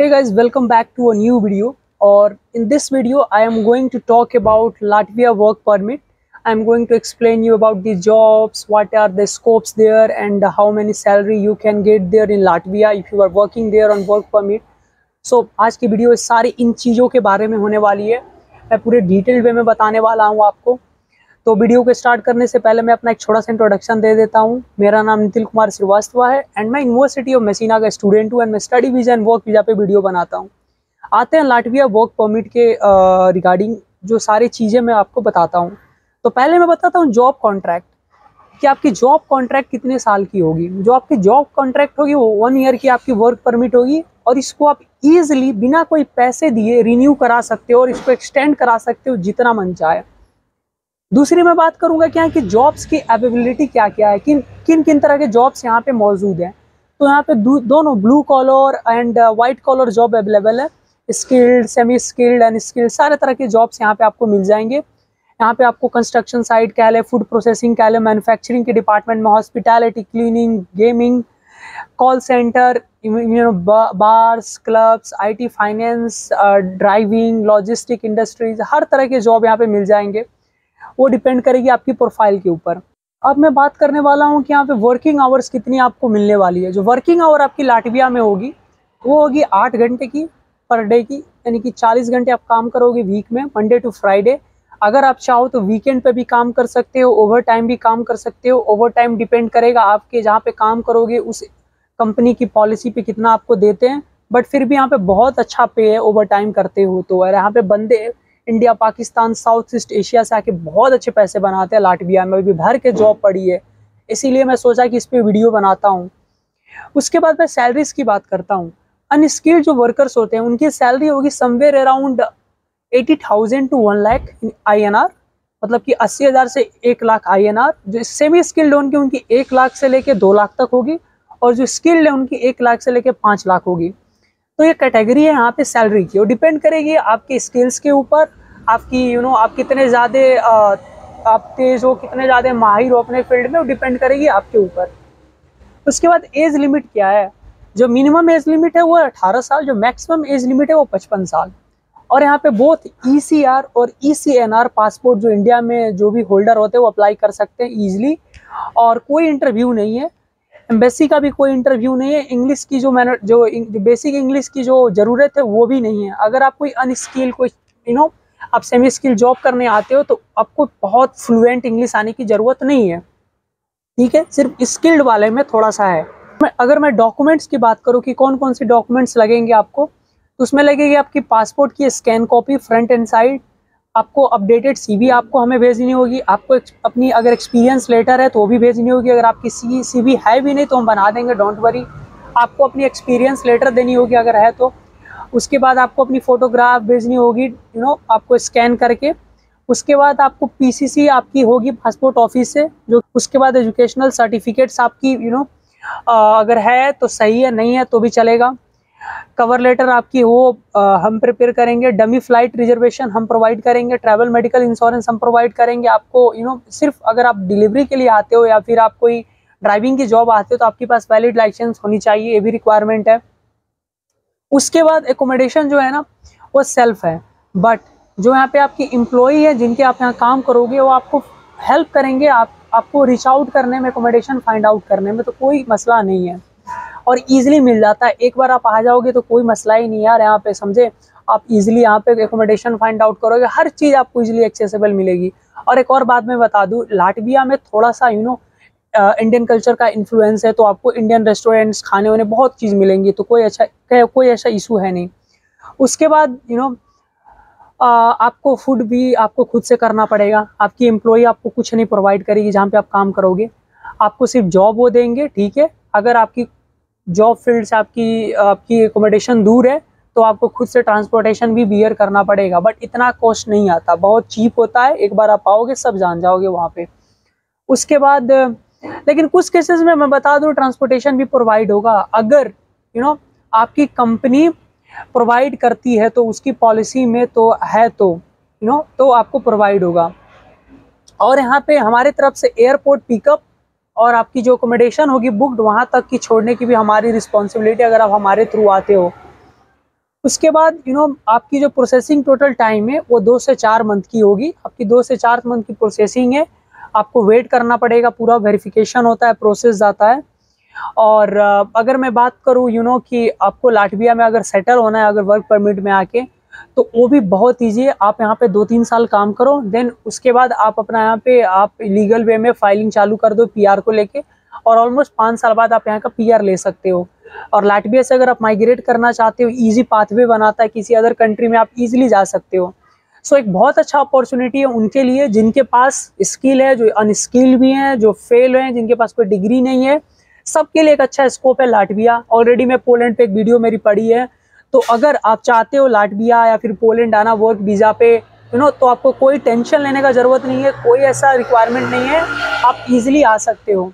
Hey guys, welcome back to a new video. Or in this video, I am going to talk about Latvia work permit. I'm going to explain you about the jobs, what are the scopes there, and how many salary you can get there in Latvia if you are working there on work permit. So आज की video सारी इन चीज़ों के बारे में होने वाली है मैं पूरे डिटेल वे में बताने वाला हूँ आपको तो वीडियो को स्टार्ट करने से पहले मैं अपना एक छोटा सा इंट्रोडक्शन दे देता हूँ। मेरा नाम नितिल कुमार श्रीवास्तव है एंड मैं यूनिवर्सिटी ऑफ़ मेसिना का स्टूडेंट हूँ एंड मैं study visa and work visa पे वीडियो बनाता हूँ। आते हैं लाटविया वर्क परमिट के रिगार्डिंग जो सारी चीज़ें मैं आपको बताता हूँ। तो पहले मैं बताता हूँ जॉब कॉन्ट्रैक्ट कि आपकी जॉब कॉन्ट्रैक्ट कितने साल की होगी? जो आपकी जॉब कॉन्ट्रैक्ट होगी वो वन ईयर की आपकी वर्क परमिट होगी और इसको आप ईजिली बिना कोई पैसे दिए रिन्यू करा सकते हो और इसको एक्सटेंड करा सकते हो जितना मन चाहे। दूसरी मैं बात करूँगा क्या कि जॉब्स की अवेबिलिटी क्या क्या है? किन किन किन तरह के जॉब्स यहाँ पे मौजूद हैं? तो यहाँ पे दोनों blue collar and white collar job available है। Skilled semi skilled and skilled सारे तरह के जॉब्स यहाँ पे आपको मिल जाएँगे। यहाँ पे आपको कंस्ट्रक्शन साइट कह लें फ़ूड प्रोसेसिंग कह ले मैन्युफैक्चरिंग के डिपार्टमेंट में hospitality cleaning gaming call centre bars clubs IT finance driving logistic industries हर तरह के जॉब यहाँ पे मिल जाएँगे। वो डिपेंड करेगी आपकी प्रोफ़ाइल के ऊपर। अब मैं बात करने वाला हूँ कि यहाँ पे वर्किंग आवर्स कितनी आपको मिलने वाली है। जो वर्किंग आवर आपकी लाटविया में होगी, वो होगी आठ घंटे की पर डे की, यानी कि चालीस घंटे आप काम करोगे वीक में मंडे टू फ्राइडे अगर आप चाहो तो वीकेंड पे भी काम कर सकते हो ओवर टाइम भी काम कर सकते हो। ओवर टाइम डिपेंड करेगा आपके जहाँ पे काम करोगे, उस कंपनी की पॉलिसी पे कितना आपको देते हैं। बट फिर भी यहाँ पे बहुत अच्छा पे है ओवर टाइम करते हो तो। और यहाँ पे बंदे India, Pakistan, South East Asia से आके बहुत अच्छे पैसे बनाते हैं। लाटविया में अभी भर के जॉब पड़ी है। इसीलिए मैं सोचा कि इस पर वीडियो बनाता हूँ। उसके बाद मैं सैलरीज की बात करता हूँ। अनस्किल्ड जो वर्कर्स होते हैं, उनकी सैलरी होगी somewhere around eighty thousand to one lakh I N R मतलब कि अस्सी हज़ार से एक लाख आई एन आर जो सेमी स्किल्ड उनकी उनकी एक लाख से लेके दो लाख तक होगी, और जो स्किल्ड है, उनकी एक लाख से लेके पाँच लाख होगी। तो ये कैटेगरी है यहाँ पे सैलरी की और डिपेंड करेगी आपके स्किल्स के ऊपर आपकी यू you नो know, आप कितने ज़्यादा आप तेज़ हो कितने ज़्यादा माहिर हो अपने फ़ील्ड में वो डिपेंड करेगी आपके ऊपर। उसके बाद एज लिमिट क्या है? जो मिनिमम एज लिमिट है वो अठारह साल जो मैक्सिमम एज लिमिट है वो पचपन साल। और यहाँ पे बोथ ई और ECNR पासपोर्ट जो इंडिया में जो भी होल्डर होते हैं वो अप्लाई कर सकते हैं ईजिली और कोई इंटरव्यू नहीं है। एम्बेसी का भी कोई इंटरव्यू नहीं है। इंग्लिश की जो मैंने जो, जो बेसिक इंग्लिश की जो ज़रूरत है वो भी नहीं है। अगर आप कोई अनस्किल कोई यू नो आप सेमी स्किल जॉब करने आते हो तो आपको बहुत फ्लुएंट इंग्लिश आने की ज़रूरत नहीं है। ठीक है? सिर्फ़ स्किल्ड वाले में थोड़ा सा है। मैं अगर मैं डॉक्यूमेंट्स की बात करूँ कि कौन कौन से डॉक्यूमेंट्स लगेंगे आपको तो उसमें लगेगी आपकी पासपोर्ट की scan copy front and side आपको अपडेटेड सीवी आपको हमें भेजनी होगी। आपको अपनी अगर एक्सपीरियंस लेटर है तो वो भी भेजनी होगी। अगर आपकी सी सीवी है भी नहीं तो हम बना देंगे डोंट वरी आपको अपनी एक्सपीरियंस लेटर देनी होगी अगर है तो। उसके बाद आपको अपनी फ़ोटोग्राफ भेजनी होगी यू नो आपको स्कैन करके। उसके बाद आपको पीसीसी आपकी होगी पासपोर्ट ऑफ़िस से, जो उसके बाद एजुकेशनल सर्टिफिकेट्स आपकी यू नो अगर है तो सही है, नहीं है तो भी चलेगा। कवर लेटर आपकी हो आ, हम प्रिपेयर करेंगे डमी फ़्लाइट रिजर्वेशन हम प्रोवाइड करेंगे ट्रैवल मेडिकल इंश्योरेंस हम प्रोवाइड करेंगे आपको यू नो सिर्फ़ अगर आप डिलीवरी के लिए आते हो या फिर आप कोई ड्राइविंग की जॉब आते हो तो आपके पास वैलिड लाइसेंस होनी चाहिए ये भी रिक्वायरमेंट है। उसके बाद एकोमोडेशन जो है ना वो सेल्फ है। बट जो यहाँ पे आपकी एम्प्लॉई है जिनके आप यहाँ काम करोगे वो आपको हेल्प करेंगे आप आपको रीच आउट करने में एकोमोडेशन फाइंड आउट करने में तो कोई मसला नहीं है। और इजीली मिल जाता है। एक बार आप आ जाओगे तो कोई मसला ही नहीं यार यहाँ पे, समझे? आप इजीली यहाँ पे एकोमोडेशन फाइंड आउट करोगे, हर चीज़ आपको इजीली एक्सेसिबल मिलेगी। और एक और बात मैं बता दूँ लाटविया में थोड़ा सा यू नो इंडियन कल्चर का इन्फ्लुएंस है तो आपको इंडियन रेस्टोरेंट्स खाने वाने बहुत चीज़ मिलेंगी तो कोई अच्छा कोई ऐसा इशू है नहीं। उसके बाद यू नो आपको फ़ूड भी आपको खुद से करना पड़ेगा। आपकी एम्प्लॉई आपको कुछ नहीं प्रोवाइड करेगी जहाँ पे आप काम करोगे। आपको सिर्फ़ जॉब वो देंगे, ठीक है? अगर आपकी जॉब फ़ील्ड से आपकी आपकी एकोमोडेशन दूर है तो आपको खुद से ट्रांसपोर्टेशन भी बियर करना पड़ेगा। बट इतना कॉस्ट नहीं आता। बहुत चीप होता है। एक बार आप आओगे सब जान जाओगे वहाँ पे। उसके बाद लेकिन कुछ केसेस में मैं बता दूँ ट्रांसपोर्टेशन भी प्रोवाइड होगा। अगर यू you नो know, आपकी कंपनी प्रोवाइड करती है तो उसकी पॉलिसी में तो है तो यू you नो know, तो आपको प्रोवाइड होगा। और यहाँ पे हमारे तरफ़ से एयरपोर्ट पिकअप और आपकी जो अकोमोडेशन होगी बुकड वहाँ तक की छोड़ने की भी हमारी रिस्पॉन्सिबिलिटी अगर आप हमारे थ्रू आते हो। उसके बाद यू नो आपकी जो प्रोसेसिंग टोटल टाइम है, वो दो से चार मंथ की होगी। आपकी दो से चार मंथ की प्रोसेसिंग है, आपको वेट करना पड़ेगा, पूरा वेरिफिकेशन होता है प्रोसेस जाता है। और अगर मैं बात करूँ यू नो कि आपको लाटविया में अगर सेटल होना है, अगर वर्क परमिट में आके तो वो भी बहुत ईजी है। आप यहाँ पे दो तीन साल काम करो देन उसके बाद आप अपना यहाँ पे आप लीगल वे में फाइलिंग चालू कर दो पीआर को लेके और ऑलमोस्ट पाँच साल बाद आप यहाँ का पीआर ले सकते हो। और लाटविया से अगर आप माइग्रेट करना चाहते हो ईजी पाथवे बनाता है किसी अदर कंट्री में आप ईजिली जा सकते हो। सो so, एक बहुत अच्छा अपॉर्चुनिटी है उनके लिए जिनके पास स्किल है जो अनस्किल भी हैं जो फेल हैं जिनके पास कोई डिग्री नहीं है सबके लिए एक अच्छा स्कोप है लाटविया ऑलरेडी मैं पोलैंड पे एक वीडियो मेरी पढ़ी है। तो अगर आप चाहते हो लाटविया या फिर पोलैंड आना वर्क वीज़ा पे यू नो तो आपको कोई टेंशन लेने का ज़रूरत नहीं है, कोई ऐसा रिक्वायरमेंट नहीं है, आप इजीली आ सकते हो।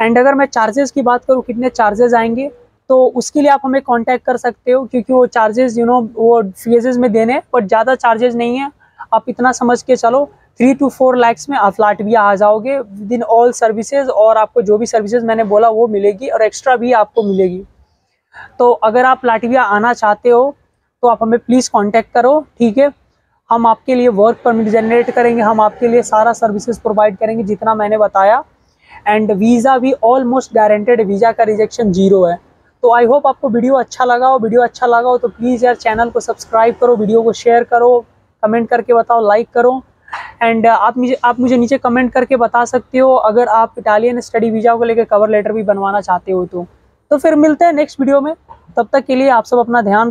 एंड अगर मैं चार्जेस की बात करूँ, कितने चार्जेस आएँगे तो उसके लिए आप हमें कांटेक्ट कर सकते हो, क्योंकि वो चार्जेस यू नो वो फेजेस में देने बट ज़्यादा चार्जेस नहीं है। आप इतना समझ के चलो थ्री टू फोर लैक्स में आप लाटविया आ जाओगे विद इन ऑल सर्विसेज़ और आपको जो भी सर्विसेज़ मैंने बोला, वो मिलेगी, और एक्स्ट्रा भी आपको मिलेगी। तो अगर आप लाटविया आना चाहते हो तो आप हमें प्लीज़ कांटेक्ट करो, ठीक है? हम आपके लिए वर्क परमिट जनरेट करेंगे, हम आपके लिए सारा सर्विसेज़ प्रोवाइड करेंगे, जितना मैंने बताया। एंड वीज़ा भी ऑलमोस्ट गारंटेड वीज़ा का रिजेक्शन ज़ीरो है। तो आई होप आपको वीडियो अच्छा लगा हो वीडियो अच्छा लगा हो तो प्लीज़ यार चैनल को सब्सक्राइब करो वीडियो को शेयर करो कमेंट करके बताओ लाइक करो। एंड आप मुझे आप मुझे नीचे कमेंट करके बता सकते हो, अगर आप इटालियन स्टडी वीज़ा को लेकर कवर लेटर भी बनवाना चाहते हो तो। तो फिर मिलते हैं नेक्स्ट वीडियो में। तब तक के लिए आप सब अपना ध्यान रख